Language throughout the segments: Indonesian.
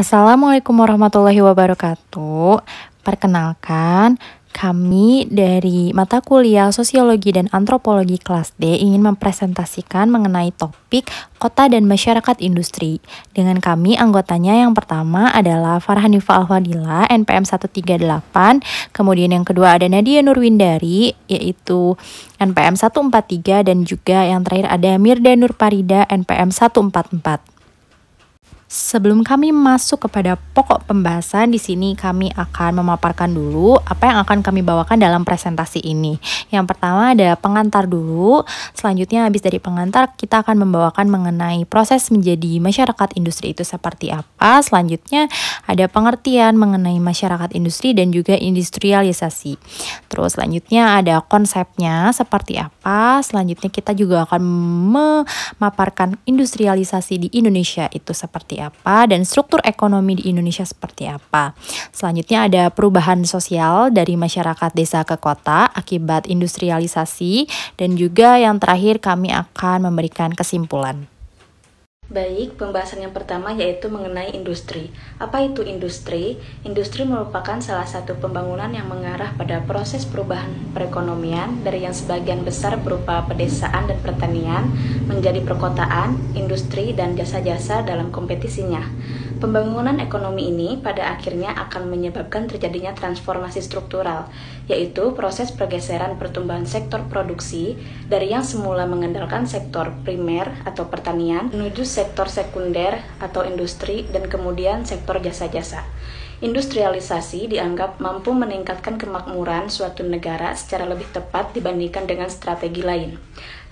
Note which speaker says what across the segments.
Speaker 1: Assalamualaikum warahmatullahi wabarakatuh. Perkenalkan, kami dari mata kuliah Sosiologi dan Antropologi kelas D ingin mempresentasikan mengenai topik kota dan masyarakat industri. Dengan kami anggotanya yang pertama adalah Farhanifa Alfadila NPM 138, kemudian yang kedua ada Nadia Nurwindari yaitu NPM 143 dan juga yang terakhir ada Mirda Nurparida NPM 144. Sebelum kami masuk kepada pokok pembahasan, di sini kami akan memaparkan dulu apa yang akan kami bawakan dalam presentasi ini. Yang pertama ada pengantar dulu, selanjutnya habis dari pengantar kita akan membawakan mengenai proses menjadi masyarakat industri itu seperti apa. Selanjutnya ada pengertian mengenai masyarakat industri dan juga industrialisasi. Terus selanjutnya ada konsepnya seperti apa. Selanjutnya kita juga akan memaparkan industrialisasi di Indonesia itu seperti apa dan struktur ekonomi di Indonesia seperti apa. Selanjutnya ada perubahan sosial dari masyarakat desa ke kota akibat industrialisasi dan juga yang terakhir kami akan memberikan kesimpulan.
Speaker 2: Baik, pembahasan yang pertama yaitu mengenai industri. Apa itu industri? Industri merupakan salah satu pembangunan yang mengarah pada proses perubahan perekonomian dari yang sebagian besar berupa pedesaan dan pertanian menjadi perkotaan, industri, dan jasa-jasa dalam kompetisinya. Pembangunan ekonomi ini pada akhirnya akan menyebabkan terjadinya transformasi struktural, yaitu proses pergeseran pertumbuhan sektor produksi dari yang semula mengandalkan sektor primer atau pertanian menuju sektor sekunder atau industri dan kemudian sektor jasa-jasa. Industrialisasi dianggap mampu meningkatkan kemakmuran suatu negara secara lebih tepat dibandingkan dengan strategi lain.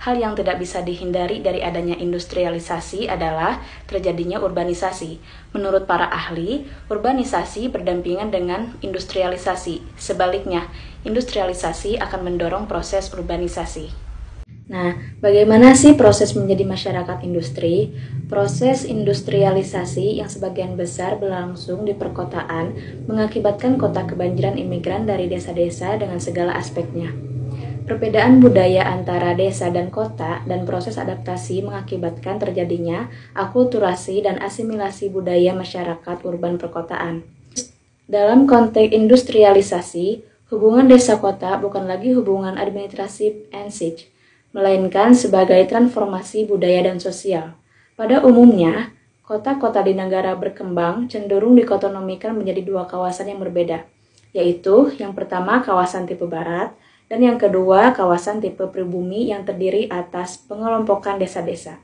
Speaker 2: Hal yang tidak bisa dihindari dari adanya industrialisasi adalah terjadinya urbanisasi. Menurut para ahli, urbanisasi berdampingan dengan industrialisasi. Sebaliknya, industrialisasi akan mendorong proses urbanisasi. Nah, bagaimana sih proses menjadi masyarakat industri? Proses industrialisasi yang sebagian besar berlangsung di perkotaan mengakibatkan kota kebanjiran imigran dari desa-desa dengan segala aspeknya. Perbedaan budaya antara desa dan kota dan proses adaptasi mengakibatkan terjadinya akulturasi dan asimilasi budaya masyarakat urban perkotaan. Dalam konteks industrialisasi, hubungan desa kota bukan lagi hubungan administratif and siege, melainkan sebagai transformasi budaya dan sosial. Pada umumnya, kota-kota di negara berkembang cenderung dikotonomikan menjadi dua kawasan yang berbeda, yaitu yang pertama kawasan tipe barat, dan yang kedua, kawasan tipe pribumi yang terdiri atas pengelompokan desa-desa.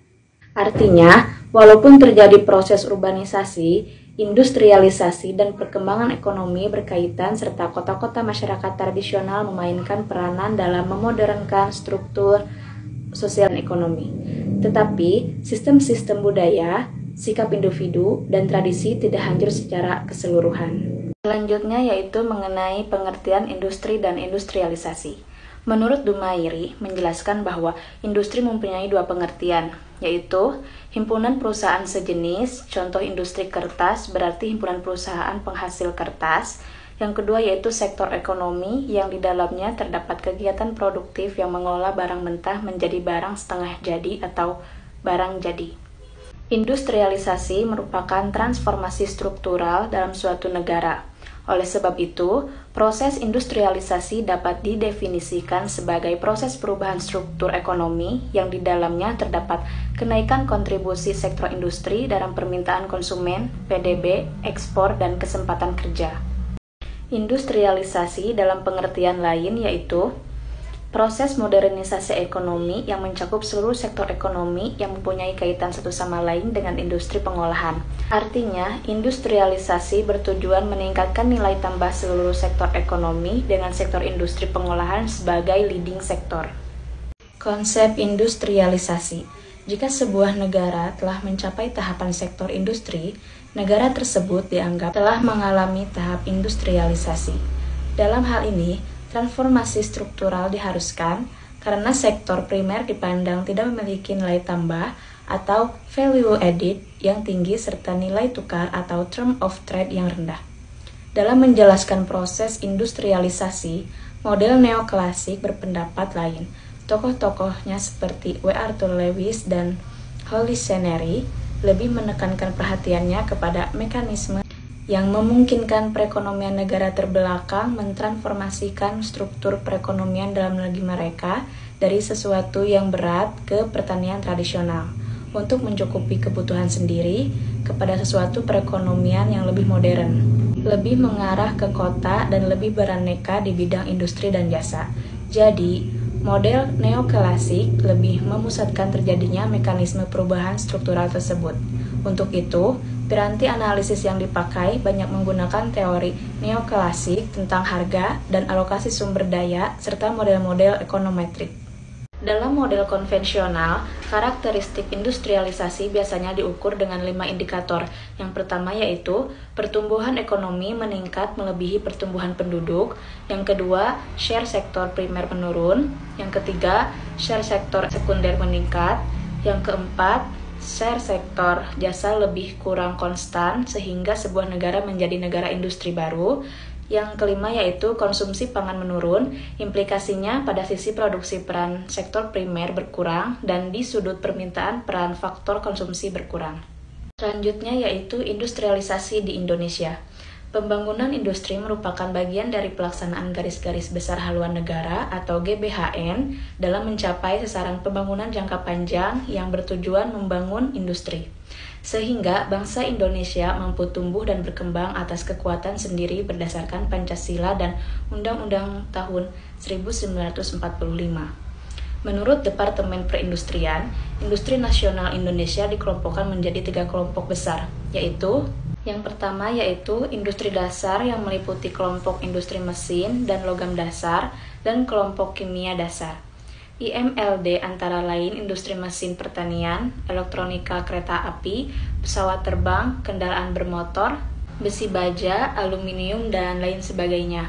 Speaker 2: Artinya, walaupun terjadi proses urbanisasi, industrialisasi, dan perkembangan ekonomi berkaitan serta kota-kota masyarakat tradisional memainkan peranan dalam memodernkan struktur sosial dan ekonomi. Tetapi, sistem-sistem budaya, sikap individu, dan tradisi tidak hancur secara keseluruhan. Selanjutnya yaitu mengenai pengertian industri dan industrialisasi. Menurut Dumairi, menjelaskan bahwa industri mempunyai dua pengertian, yaitu himpunan perusahaan sejenis, contoh industri kertas berarti himpunan perusahaan penghasil kertas, yang kedua yaitu sektor ekonomi yang di dalamnya terdapat kegiatan produktif yang mengolah barang mentah menjadi barang setengah jadi atau barang jadi. Industrialisasi merupakan transformasi struktural dalam suatu negara oleh sebab itu, proses industrialisasi dapat didefinisikan sebagai proses perubahan struktur ekonomi yang di dalamnya terdapat kenaikan kontribusi sektor industri dalam permintaan konsumen, PDB, ekspor, dan kesempatan kerja. Industrialisasi dalam pengertian lain yaitu Proses modernisasi ekonomi yang mencakup seluruh sektor ekonomi yang mempunyai kaitan satu sama lain dengan industri pengolahan. Artinya, industrialisasi bertujuan meningkatkan nilai tambah seluruh sektor ekonomi dengan sektor industri pengolahan sebagai leading sektor. Konsep industrialisasi jika sebuah negara telah mencapai tahapan sektor industri, negara tersebut dianggap telah mengalami tahap industrialisasi. Dalam hal ini, Transformasi struktural diharuskan karena sektor primer dipandang tidak memiliki nilai tambah atau value added yang tinggi serta nilai tukar atau term of trade yang rendah. Dalam menjelaskan proses industrialisasi, model neoklasik berpendapat lain. Tokoh-tokohnya seperti W. Arthur Lewis dan Holly Senery lebih menekankan perhatiannya kepada mekanisme yang memungkinkan perekonomian negara terbelakang mentransformasikan struktur perekonomian dalam negeri mereka dari sesuatu yang berat ke pertanian tradisional untuk mencukupi kebutuhan sendiri kepada sesuatu perekonomian yang lebih modern, lebih mengarah ke kota dan lebih beraneka di bidang industri dan jasa. Jadi, model neoklasik lebih memusatkan terjadinya mekanisme perubahan struktural tersebut. Untuk itu, Piranti analisis yang dipakai banyak menggunakan teori neoklasik tentang harga dan alokasi sumber daya serta model-model ekonometrik. Dalam model konvensional, karakteristik industrialisasi biasanya diukur dengan lima indikator. Yang pertama yaitu pertumbuhan ekonomi meningkat melebihi pertumbuhan penduduk. Yang kedua, share sektor primer menurun. Yang ketiga, share sektor sekunder meningkat. Yang keempat, share sektor jasa lebih kurang konstan sehingga sebuah negara menjadi negara industri baru. Yang kelima yaitu konsumsi pangan menurun, implikasinya pada sisi produksi peran sektor primer berkurang dan di sudut permintaan peran faktor konsumsi berkurang. Selanjutnya yaitu industrialisasi di Indonesia. Pembangunan industri merupakan bagian dari pelaksanaan garis-garis besar haluan negara atau GBHN dalam mencapai sasaran pembangunan jangka panjang yang bertujuan membangun industri. Sehingga bangsa Indonesia mampu tumbuh dan berkembang atas kekuatan sendiri berdasarkan Pancasila dan Undang-Undang tahun 1945. Menurut Departemen Perindustrian, industri nasional Indonesia dikelompokkan menjadi tiga kelompok besar, yaitu yang pertama yaitu industri dasar yang meliputi kelompok industri mesin dan logam dasar dan kelompok kimia dasar. IMLD antara lain industri mesin pertanian, elektronika kereta api, pesawat terbang, kendaraan bermotor, besi baja, aluminium, dan lain sebagainya.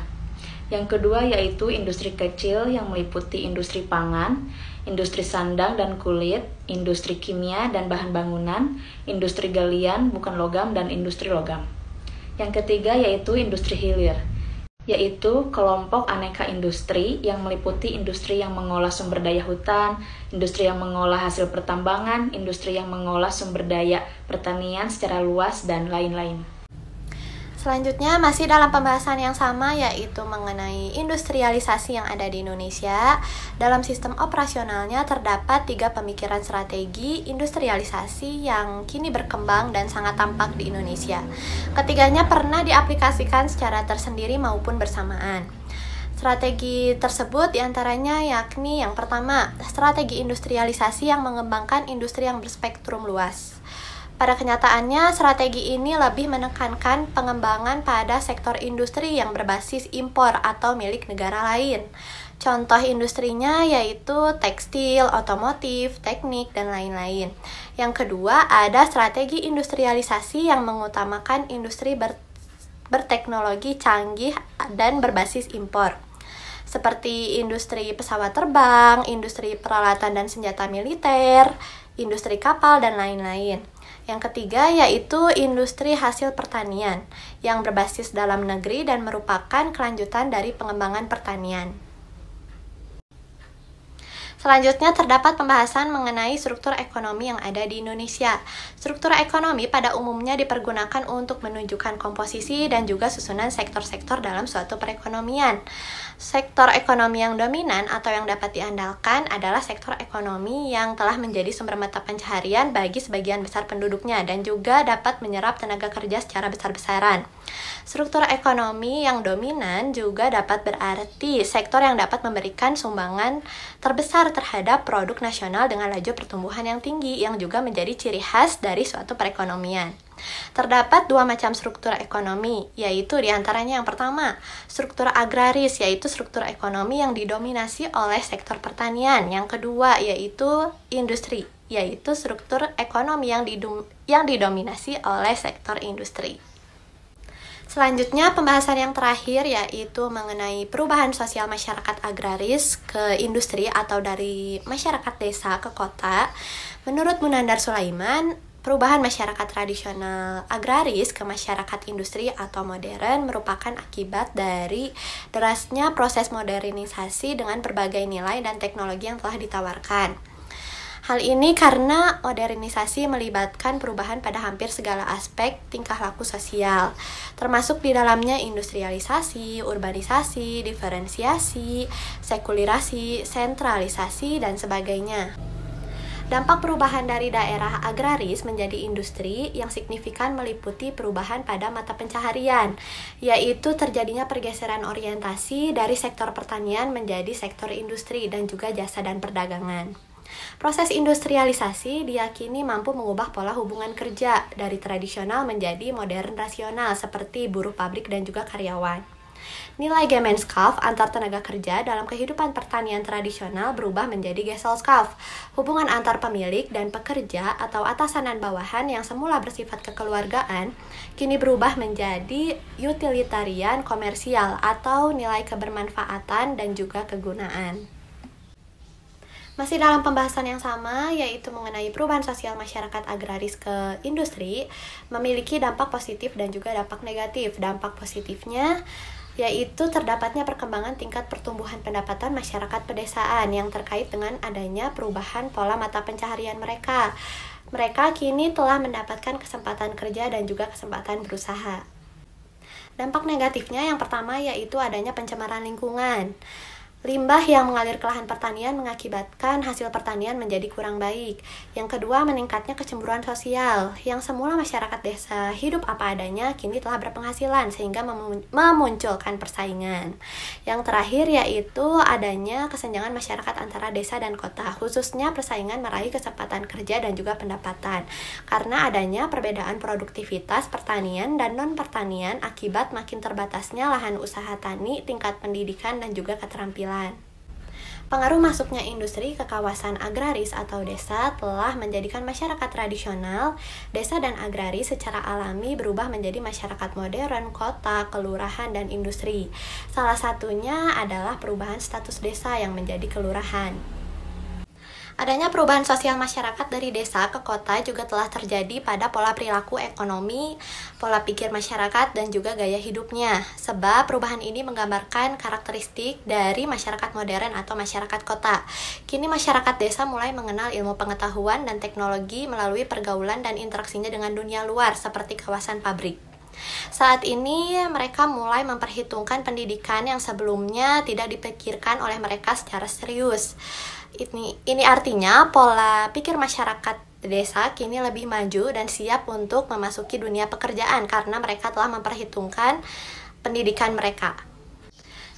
Speaker 2: Yang kedua yaitu industri kecil yang meliputi industri pangan, industri sandang dan kulit, industri kimia dan bahan bangunan, industri galian bukan logam dan industri logam. Yang ketiga yaitu industri hilir, yaitu kelompok aneka industri yang meliputi industri yang mengolah sumber daya hutan, industri yang mengolah hasil pertambangan, industri yang mengolah sumber daya pertanian secara luas, dan lain-lain.
Speaker 3: Selanjutnya masih dalam pembahasan yang sama yaitu mengenai industrialisasi yang ada di Indonesia. Dalam sistem operasionalnya terdapat tiga pemikiran strategi industrialisasi yang kini berkembang dan sangat tampak di Indonesia. Ketiganya pernah diaplikasikan secara tersendiri maupun bersamaan. Strategi tersebut di antaranya yakni yang pertama, strategi industrialisasi yang mengembangkan industri yang berspektrum luas. Pada kenyataannya, strategi ini lebih menekankan pengembangan pada sektor industri yang berbasis impor atau milik negara lain. Contoh industrinya yaitu tekstil, otomotif, teknik, dan lain-lain. Yang kedua, ada strategi industrialisasi yang mengutamakan industri ber berteknologi canggih dan berbasis impor seperti industri pesawat terbang, industri peralatan dan senjata militer, industri kapal, dan lain-lain. Yang ketiga yaitu industri hasil pertanian yang berbasis dalam negeri dan merupakan kelanjutan dari pengembangan pertanian. Selanjutnya terdapat pembahasan mengenai struktur ekonomi yang ada di Indonesia. Struktur ekonomi pada umumnya dipergunakan untuk menunjukkan komposisi dan juga susunan sektor-sektor dalam suatu perekonomian. Sektor ekonomi yang dominan atau yang dapat diandalkan adalah sektor ekonomi yang telah menjadi sumber mata pencaharian bagi sebagian besar penduduknya dan juga dapat menyerap tenaga kerja secara besar-besaran. Struktur ekonomi yang dominan juga dapat berarti sektor yang dapat memberikan sumbangan terbesar terhadap produk nasional dengan laju pertumbuhan yang tinggi yang juga menjadi ciri khas dari suatu perekonomian. Terdapat dua macam struktur ekonomi, yaitu di antaranya yang pertama, struktur agraris, yaitu struktur ekonomi yang didominasi oleh sektor pertanian. Yang kedua, yaitu industri, yaitu struktur ekonomi yang, didom yang didominasi oleh sektor industri. Selanjutnya pembahasan yang terakhir yaitu mengenai perubahan sosial masyarakat agraris ke industri atau dari masyarakat desa ke kota. Menurut Munandar Sulaiman, Perubahan masyarakat tradisional agraris ke masyarakat industri atau modern merupakan akibat dari derasnya proses modernisasi dengan berbagai nilai dan teknologi yang telah ditawarkan. Hal ini karena modernisasi melibatkan perubahan pada hampir segala aspek tingkah laku sosial, termasuk di dalamnya industrialisasi, urbanisasi, diferensiasi, sekulerasi, sentralisasi, dan sebagainya. Dampak perubahan dari daerah agraris menjadi industri yang signifikan meliputi perubahan pada mata pencaharian, yaitu terjadinya pergeseran orientasi dari sektor pertanian menjadi sektor industri dan juga jasa dan perdagangan. Proses industrialisasi diyakini mampu mengubah pola hubungan kerja dari tradisional menjadi modern rasional seperti buruh pabrik dan juga karyawan. Nilai Gemeinschaft antar tenaga kerja dalam kehidupan pertanian tradisional berubah menjadi Gesellschaft. Hubungan antar pemilik dan pekerja atau atasan dan bawahan yang semula bersifat kekeluargaan kini berubah menjadi utilitarian komersial atau nilai kebermanfaatan dan juga kegunaan. Masih dalam pembahasan yang sama, yaitu mengenai perubahan sosial masyarakat agraris ke industri, memiliki dampak positif dan juga dampak negatif. Dampak positifnya yaitu terdapatnya perkembangan tingkat pertumbuhan pendapatan masyarakat pedesaan yang terkait dengan adanya perubahan pola mata pencaharian mereka. Mereka kini telah mendapatkan kesempatan kerja dan juga kesempatan berusaha. Dampak negatifnya yang pertama yaitu adanya pencemaran lingkungan. Limbah yang mengalir ke lahan pertanian mengakibatkan hasil pertanian menjadi kurang baik. Yang kedua, meningkatnya kecemburuan sosial. Yang semula masyarakat desa hidup apa adanya, kini telah berpenghasilan sehingga memunculkan persaingan. Yang terakhir yaitu adanya kesenjangan masyarakat antara desa dan kota, khususnya persaingan meraih kesempatan kerja dan juga pendapatan. Karena adanya perbedaan produktivitas pertanian dan non-pertanian akibat makin terbatasnya lahan usaha tani, tingkat pendidikan dan juga keterampilan Pengaruh masuknya industri ke kawasan agraris atau desa telah menjadikan masyarakat tradisional, desa dan agraris secara alami berubah menjadi masyarakat modern, kota, kelurahan, dan industri. Salah satunya adalah perubahan status desa yang menjadi kelurahan. Adanya perubahan sosial masyarakat dari desa ke kota juga telah terjadi pada pola perilaku ekonomi, pola pikir masyarakat, dan juga gaya hidupnya. Sebab perubahan ini menggambarkan karakteristik dari masyarakat modern atau masyarakat kota. Kini masyarakat desa mulai mengenal ilmu pengetahuan dan teknologi melalui pergaulan dan interaksinya dengan dunia luar seperti kawasan pabrik. Saat ini mereka mulai memperhitungkan pendidikan yang sebelumnya tidak dipikirkan oleh mereka secara serius. Ini ini artinya pola pikir masyarakat desa kini lebih maju dan siap untuk memasuki dunia pekerjaan karena mereka telah memperhitungkan pendidikan mereka.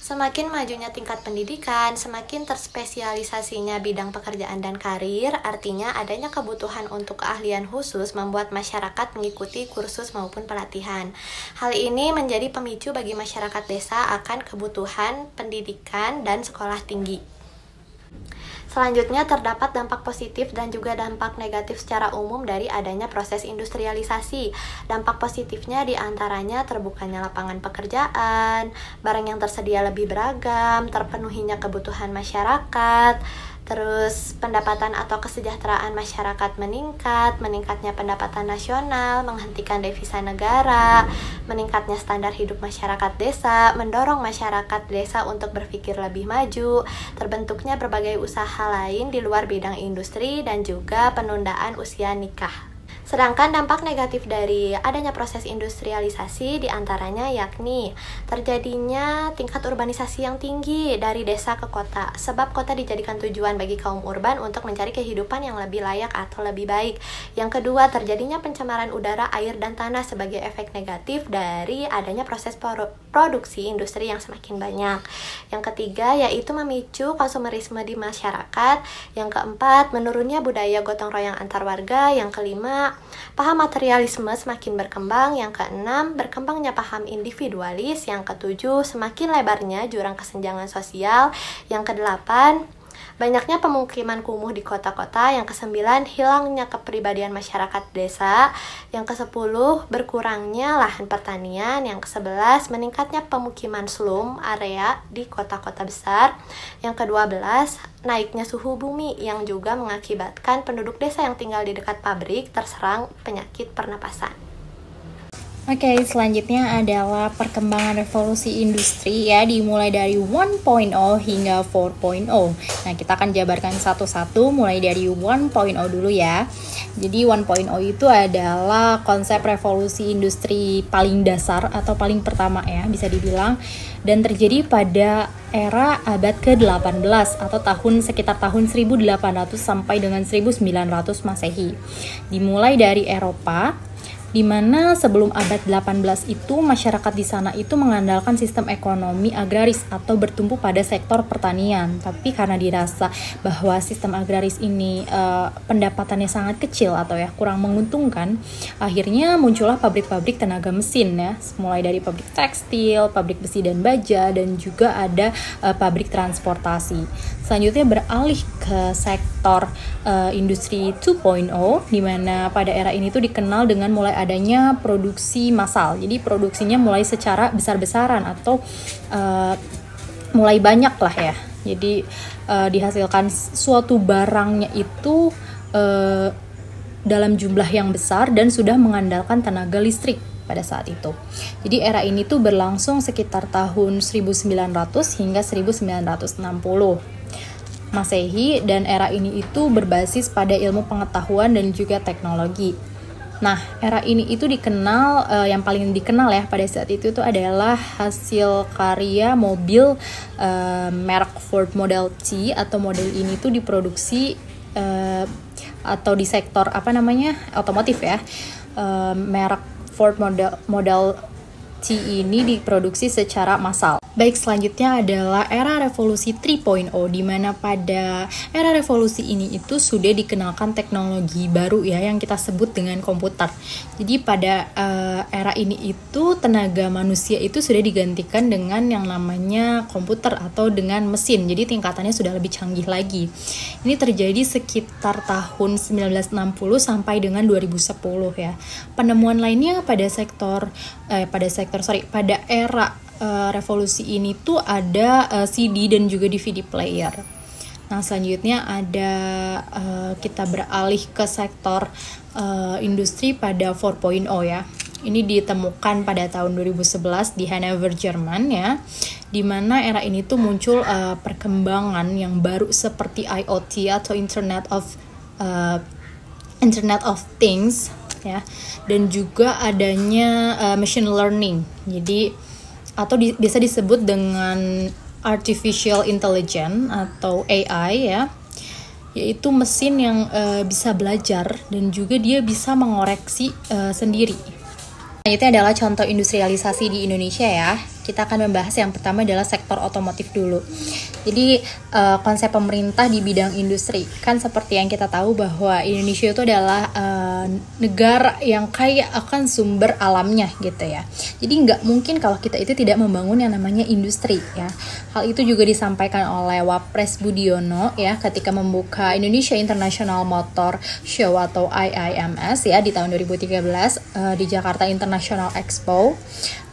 Speaker 3: Semakin majunya tingkat pendidikan, semakin terspesialisasinya bidang pekerjaan dan karir, artinya adanya kebutuhan untuk keahlian khusus membuat masyarakat mengikuti kursus maupun pelatihan. Hal ini menjadi pemicu bagi masyarakat desa akan kebutuhan pendidikan dan sekolah tinggi. Selanjutnya terdapat dampak positif dan juga dampak negatif secara umum dari adanya proses industrialisasi. Dampak positifnya di antaranya terbukanya lapangan pekerjaan, barang yang tersedia lebih beragam, terpenuhinya kebutuhan masyarakat, Terus pendapatan atau kesejahteraan masyarakat meningkat, meningkatnya pendapatan nasional, menghentikan devisa negara, meningkatnya standar hidup masyarakat desa, mendorong masyarakat desa untuk berpikir lebih maju, terbentuknya berbagai usaha lain di luar bidang industri dan juga penundaan usia nikah. Sedangkan dampak negatif dari adanya proses industrialisasi di antaranya yakni terjadinya tingkat urbanisasi yang tinggi dari desa ke kota, sebab kota dijadikan tujuan bagi kaum urban untuk mencari kehidupan yang lebih layak atau lebih baik. Yang kedua, terjadinya pencemaran udara, air, dan tanah sebagai efek negatif dari adanya proses produksi industri yang semakin banyak. Yang ketiga, yaitu memicu konsumerisme di masyarakat. Yang keempat, menurunnya budaya gotong royong antar warga. Yang kelima, Paham materialisme semakin berkembang. Yang keenam, berkembangnya paham individualis. Yang ketujuh, semakin lebarnya jurang kesenjangan sosial. Yang kedelapan, Banyaknya pemukiman kumuh di kota-kota. Yang kesembilan, hilangnya kepribadian masyarakat desa. Yang kesepuluh, berkurangnya lahan pertanian. Yang kesebelas, meningkatnya pemukiman slum area di kota-kota besar. Yang kedua belas, naiknya suhu bumi yang juga mengakibatkan penduduk desa yang tinggal di dekat pabrik terserang penyakit pernapasan.
Speaker 1: Oke, okay, selanjutnya adalah perkembangan revolusi industri ya dimulai dari 1.0 hingga 4.0. Nah, kita akan jabarkan satu-satu mulai dari 1.0 dulu ya. Jadi 1.0 itu adalah konsep revolusi industri paling dasar atau paling pertama ya, bisa dibilang dan terjadi pada era abad ke-18 atau tahun sekitar tahun 1800 sampai dengan 1900 Masehi. Dimulai dari Eropa di mana sebelum abad 18 itu masyarakat di sana itu mengandalkan sistem ekonomi agraris atau bertumpu pada sektor pertanian. Tapi karena dirasa bahwa sistem agraris ini uh, pendapatannya sangat kecil atau ya kurang menguntungkan, akhirnya muncullah pabrik-pabrik tenaga mesin ya, mulai dari pabrik tekstil, pabrik besi dan baja dan juga ada uh, pabrik transportasi. Selanjutnya beralih ke sektor uh, industri 2.0 di mana pada era ini tuh dikenal dengan mulai adanya produksi massal. Jadi produksinya mulai secara besar-besaran atau uh, mulai banyak lah ya. Jadi uh, dihasilkan suatu barangnya itu uh, dalam jumlah yang besar dan sudah mengandalkan tenaga listrik pada saat itu. Jadi era ini tuh berlangsung sekitar tahun 1900 hingga 1960. Masehi dan era ini itu berbasis pada ilmu pengetahuan dan juga teknologi. Nah, era ini itu dikenal uh, yang paling dikenal ya pada saat itu itu adalah hasil karya mobil uh, merek Ford Model T atau model ini tuh diproduksi uh, atau di sektor apa namanya otomotif ya. Uh, merek Ford Model Model T ini diproduksi secara massal. Baik, selanjutnya adalah era revolusi 3.0 di mana pada era revolusi ini itu sudah dikenalkan teknologi baru ya yang kita sebut dengan komputer. Jadi pada uh, era ini itu tenaga manusia itu sudah digantikan dengan yang namanya komputer atau dengan mesin. Jadi tingkatannya sudah lebih canggih lagi. Ini terjadi sekitar tahun 1960 sampai dengan 2010 ya. Penemuan lainnya pada sektor eh, pada sektor sorry pada era uh, revolusi ini tuh ada uh, eh, CD dan juga DVD player. Nah selanjutnya ada uh, kita beralih ke sektor uh, industri pada 4.0 ya. Ini ditemukan pada tahun 2011 di Hanover, Jerman ya. Di mana era ini tuh muncul uh, perkembangan yang baru seperti IoT atau Internet of uh, Internet of Things ya dan juga adanya uh, machine learning. Jadi atau di, biasa disebut dengan artificial intelligence atau AI ya yaitu mesin yang uh, bisa belajar dan juga dia bisa mengoreksi uh, sendiri. Nah, itu adalah contoh industrialisasi di Indonesia ya kita akan membahas yang pertama adalah sektor otomotif dulu. Jadi uh, konsep pemerintah di bidang industri kan seperti yang kita tahu bahwa Indonesia itu adalah uh, negara yang kaya akan sumber alamnya gitu ya. Jadi nggak mungkin kalau kita itu tidak membangun yang namanya industri ya. Hal itu juga disampaikan oleh Wapres Budiono ya ketika membuka Indonesia International Motor Show atau IIMS ya di tahun 2013 uh, di Jakarta International Expo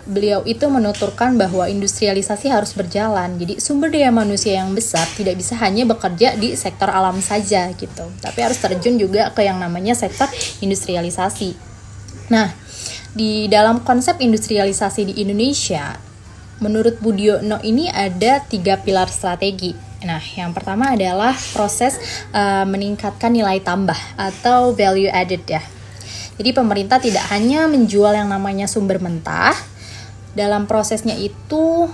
Speaker 1: beliau itu menuturkan bahwa industrialisasi harus berjalan. Jadi sumber daya manusia yang besar tidak bisa hanya bekerja di sektor alam saja gitu, tapi harus terjun juga ke yang namanya sektor industrialisasi. Nah, di dalam konsep industrialisasi di Indonesia, menurut Budiono ini ada tiga pilar strategi. Nah, yang pertama adalah proses uh, meningkatkan nilai tambah atau value added ya. Jadi pemerintah tidak hanya menjual yang namanya sumber mentah, dalam prosesnya itu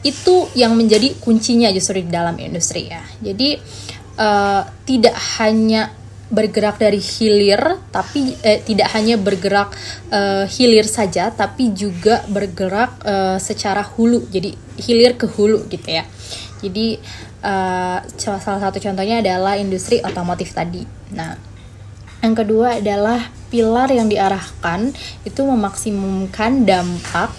Speaker 1: itu yang menjadi kuncinya justru di dalam industri ya. Jadi uh, tidak hanya bergerak dari hilir tapi eh, tidak hanya bergerak uh, hilir saja tapi juga bergerak uh, secara hulu. Jadi hilir ke hulu gitu ya. Jadi uh, salah satu contohnya adalah industri otomotif tadi. Nah yang kedua adalah pilar yang diarahkan itu memaksimumkan dampak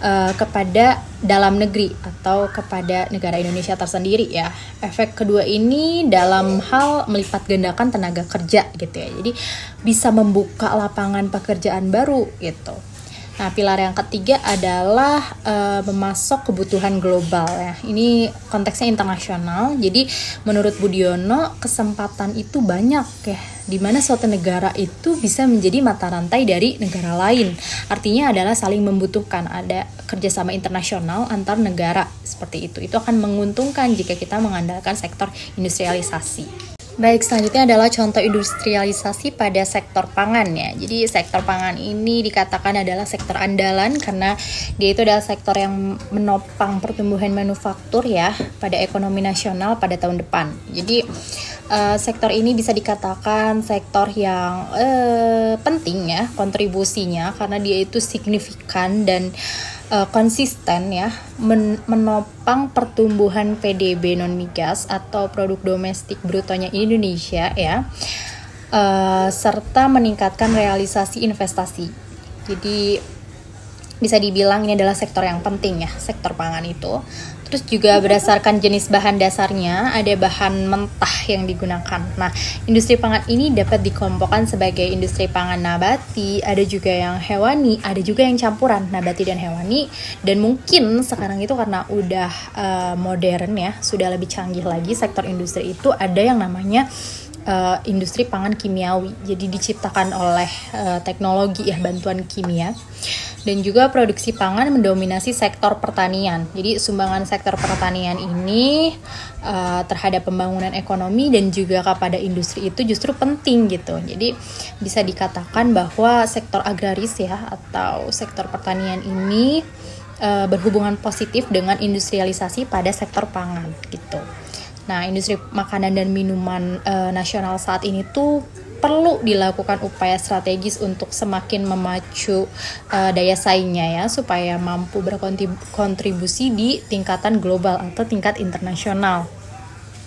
Speaker 1: uh, kepada dalam negeri atau kepada negara Indonesia tersendiri ya. Efek kedua ini dalam hal melipat gandakan tenaga kerja gitu ya. Jadi bisa membuka lapangan pekerjaan baru gitu. Nah, pilar yang ketiga adalah uh, memasok kebutuhan global ya. Ini konteksnya internasional. Jadi menurut Budiono kesempatan itu banyak ya di mana suatu negara itu bisa menjadi mata rantai dari negara lain. Artinya adalah saling membutuhkan, ada kerjasama internasional antar negara seperti itu. Itu akan menguntungkan jika kita mengandalkan sektor industrialisasi. Baik, selanjutnya adalah contoh industrialisasi pada sektor pangan ya. Jadi sektor pangan ini dikatakan adalah sektor andalan karena dia itu adalah sektor yang menopang pertumbuhan manufaktur ya pada ekonomi nasional pada tahun depan. Jadi uh, sektor ini bisa dikatakan sektor yang uh, penting ya kontribusinya karena dia itu signifikan dan konsisten ya men menopang pertumbuhan PDB non migas atau produk domestik brutonya Indonesia ya uh, serta meningkatkan realisasi investasi. Jadi bisa dibilang ini adalah sektor yang penting ya, sektor pangan itu. Terus juga berdasarkan jenis bahan dasarnya, ada bahan mentah yang digunakan. Nah, industri pangan ini dapat dikelompokkan sebagai industri pangan nabati, ada juga yang hewani, ada juga yang campuran nabati dan hewani. Dan mungkin sekarang itu karena udah uh, modern ya, sudah lebih canggih lagi sektor industri itu ada yang namanya uh, industri pangan kimiawi. Jadi diciptakan oleh uh, teknologi ya bantuan kimia dan juga produksi pangan mendominasi sektor pertanian. Jadi sumbangan sektor pertanian ini uh, terhadap pembangunan ekonomi dan juga kepada industri itu justru penting gitu. Jadi bisa dikatakan bahwa sektor agraris ya atau sektor pertanian ini uh, berhubungan positif dengan industrialisasi pada sektor pangan gitu. Nah, industri makanan dan minuman uh, nasional saat ini tuh perlu dilakukan upaya strategis untuk semakin memacu uh, daya saingnya ya supaya mampu berkontribusi di tingkatan global atau tingkat internasional.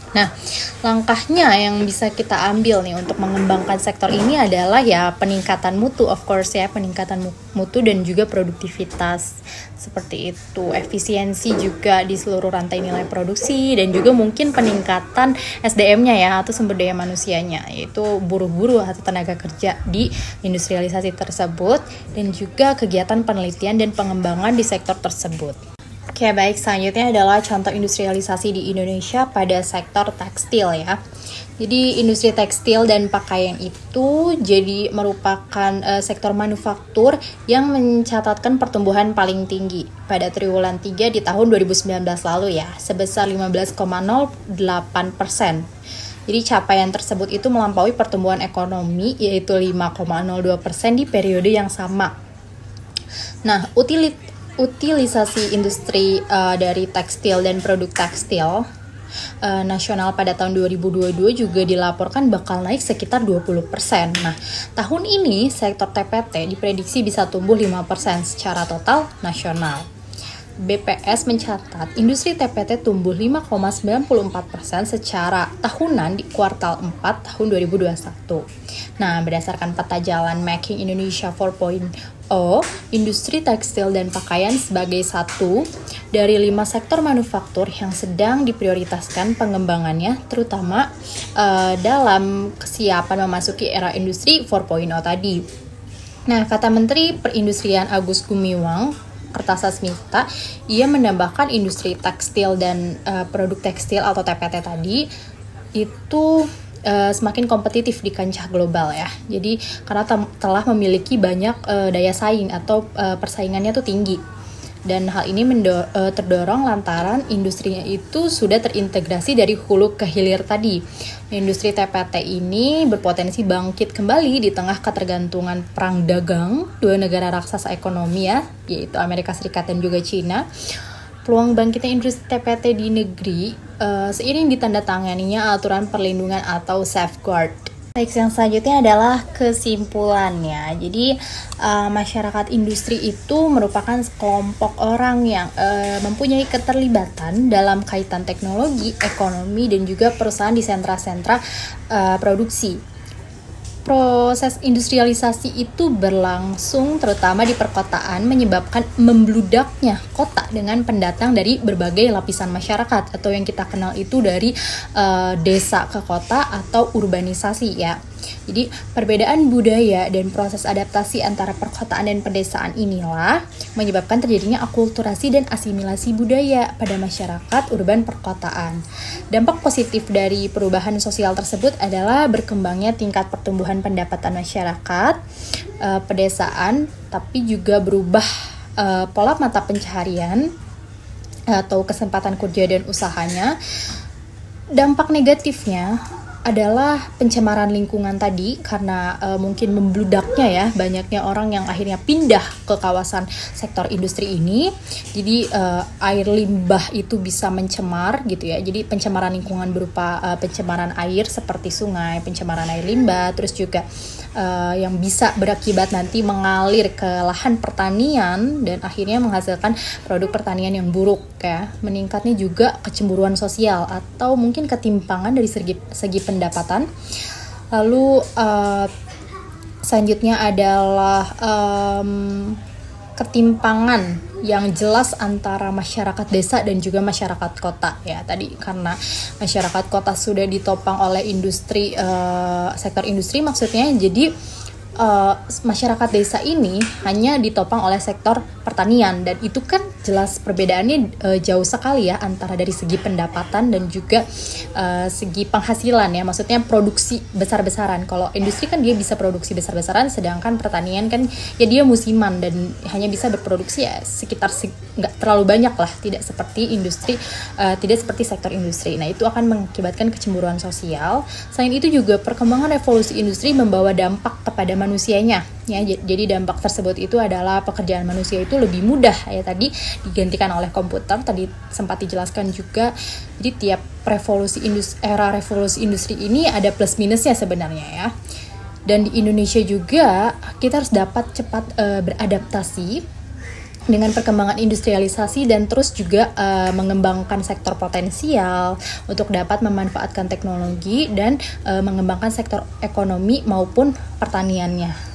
Speaker 1: Nah, langkahnya yang bisa kita ambil nih untuk mengembangkan sektor ini adalah ya peningkatan mutu of course ya, peningkatan mutu dan juga produktivitas. Seperti itu, efisiensi juga di seluruh rantai nilai produksi dan juga mungkin peningkatan SDM-nya ya atau sumber daya manusianya, yaitu buruh-buruh atau tenaga kerja di industrialisasi tersebut dan juga kegiatan penelitian dan pengembangan di sektor tersebut. Oke, baik. Selanjutnya adalah contoh industrialisasi di Indonesia pada sektor tekstil ya. Jadi industri tekstil dan pakaian itu jadi merupakan uh, sektor manufaktur yang mencatatkan pertumbuhan paling tinggi pada triwulan 3 di tahun 2019 lalu ya, sebesar 15,08 persen. Jadi capaian tersebut itu melampaui pertumbuhan ekonomi yaitu 5,02 persen di periode yang sama. Nah, utilit utilisasi industri uh, dari tekstil dan produk tekstil uh, nasional pada tahun 2022 juga dilaporkan bakal naik sekitar 20%. Nah, tahun ini sektor TPT diprediksi bisa tumbuh 5% secara total nasional. BPS mencatat industri TPT tumbuh 5,94% secara tahunan di kuartal 4 tahun 2021. Nah, berdasarkan peta jalan Making Indonesia 4.0, industri tekstil dan pakaian sebagai satu dari lima sektor manufaktur yang sedang diprioritaskan pengembangannya, terutama uh, dalam kesiapan memasuki era industri 4.0 tadi. Nah, kata Menteri Perindustrian Agus Gumiwang, Kertasa Smita, ia menambahkan industri tekstil dan uh, produk tekstil atau TPT tadi itu uh, semakin kompetitif di kancah global ya. Jadi karena telah memiliki banyak uh, daya saing atau uh, persaingannya tuh tinggi dan hal ini uh, terdorong lantaran industrinya itu sudah terintegrasi dari hulu ke hilir tadi. Industri TPT ini berpotensi bangkit kembali di tengah ketergantungan perang dagang dua negara raksasa ekonomi ya, yaitu Amerika Serikat dan juga Cina. Peluang bangkitnya industri TPT di negeri uh, seiring ditandatanganinya aturan perlindungan atau safeguard Baik, yang selanjutnya adalah kesimpulannya. Jadi, uh, masyarakat industri itu merupakan kelompok orang yang uh, mempunyai keterlibatan dalam kaitan teknologi, ekonomi, dan juga perusahaan di sentra-sentra uh, produksi proses industrialisasi itu berlangsung terutama di perkotaan menyebabkan membludaknya kota dengan pendatang dari berbagai lapisan masyarakat atau yang kita kenal itu dari uh, desa ke kota atau urbanisasi ya. Jadi perbedaan budaya dan proses adaptasi antara perkotaan dan pedesaan inilah menyebabkan terjadinya akulturasi dan asimilasi budaya pada masyarakat urban perkotaan. Dampak positif dari perubahan sosial tersebut adalah berkembangnya tingkat pertumbuhan pendapatan masyarakat uh, pedesaan, tapi juga berubah uh, pola mata pencaharian atau kesempatan kerja dan usahanya. Dampak negatifnya adalah pencemaran lingkungan tadi karena uh, mungkin membludaknya ya banyaknya orang yang akhirnya pindah ke kawasan sektor industri ini. Jadi uh, air limbah itu bisa mencemar gitu ya. Jadi pencemaran lingkungan berupa uh, pencemaran air seperti sungai pencemaran air limbah terus juga uh, yang bisa berakibat nanti mengalir ke lahan pertanian dan akhirnya menghasilkan produk pertanian yang buruk ya. Meningkatnya juga kecemburuan sosial atau mungkin ketimpangan dari segi segi pendapatan. Lalu uh, selanjutnya adalah um, ketimpangan yang jelas antara masyarakat desa dan juga masyarakat kota ya tadi. Karena masyarakat kota sudah ditopang oleh industri uh, sektor industri maksudnya. Jadi uh, masyarakat desa ini hanya ditopang oleh sektor pertanian. Dan itu kan jelas perbedaannya uh, jauh sekali ya antara dari segi pendapatan dan juga uh, segi penghasilan ya. Maksudnya produksi besar-besaran. Kalau industri kan dia bisa produksi besar-besaran sedangkan pertanian kan ya dia musiman dan hanya bisa berproduksi ya sekitar nggak terlalu banyak lah. Tidak seperti industri uh, tidak seperti sektor industri. Nah itu akan mengakibatkan kecemburuan sosial. Selain itu juga perkembangan revolusi industri membawa dampak kepada manusia manusianya. Ya jadi dampak tersebut itu adalah pekerjaan manusia itu lebih mudah. Ya tadi digantikan oleh komputer tadi sempat dijelaskan juga. Jadi tiap revolusi industri era revolusi industri ini ada plus minusnya sebenarnya ya. Dan di Indonesia juga kita harus dapat cepat uh, beradaptasi dengan perkembangan industrialisasi dan terus juga uh, mengembangkan sektor potensial untuk dapat memanfaatkan teknologi dan uh, mengembangkan sektor ekonomi maupun pertaniannya.